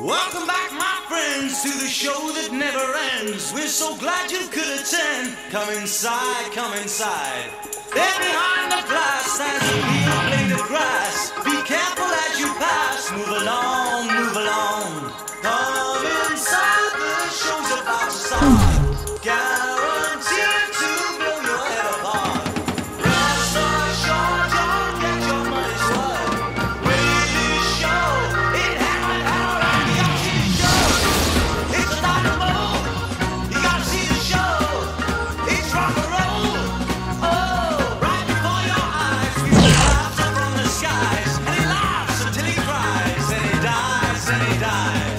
Welcome back, my friends, to the show that never ends. We're so glad you could attend. Come inside, come inside. There behind the glass stands a real and he.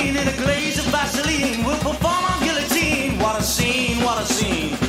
In a glaze of Vaseline. We'll perform our guillotine. What a scene, what a scene.